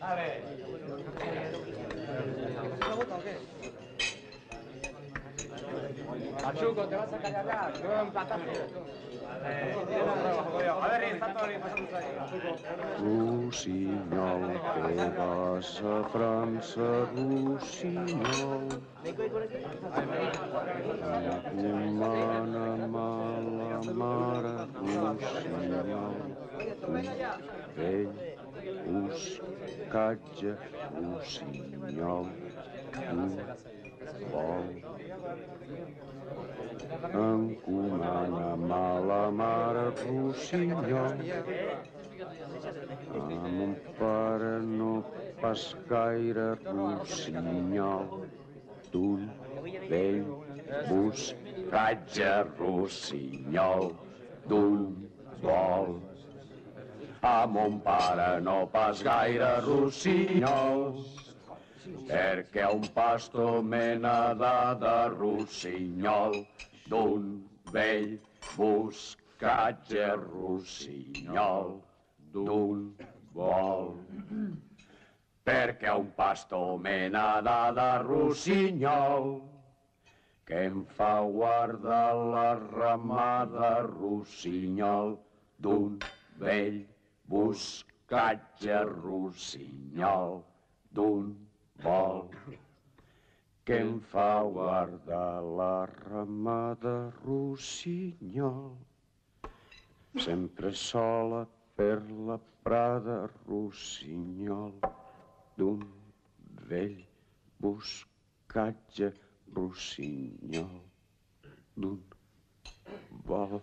A ver. Machuco, te vas a callar ya. Te voy a emplatar. A ver, está todo bien, pasamos ahí. Rossinyol, que vas a França, Rossinyol. Encomana mala mare, Rossinyol. Vell, buscatge, Rossinyol. Tu vol mare Rossinyol. A mon pare no pas gaire rossinyol. D'un vell buscatge rossinyol. D'un vol. A mon pare no pas gaire rossinyol perquè un pastor mena de, rossinyol d'un vell buscatge rossinyol d'un vol. Perquè un pastor mena de, de rossinyol que em fa guardar la ramada rossinyol d'un vell buscatge rossinyol d'un vol que em fa guardar la ramada rossinyol. Sempre sola per la prada rossinyol d'un vell buscatge rossinyol d'un vol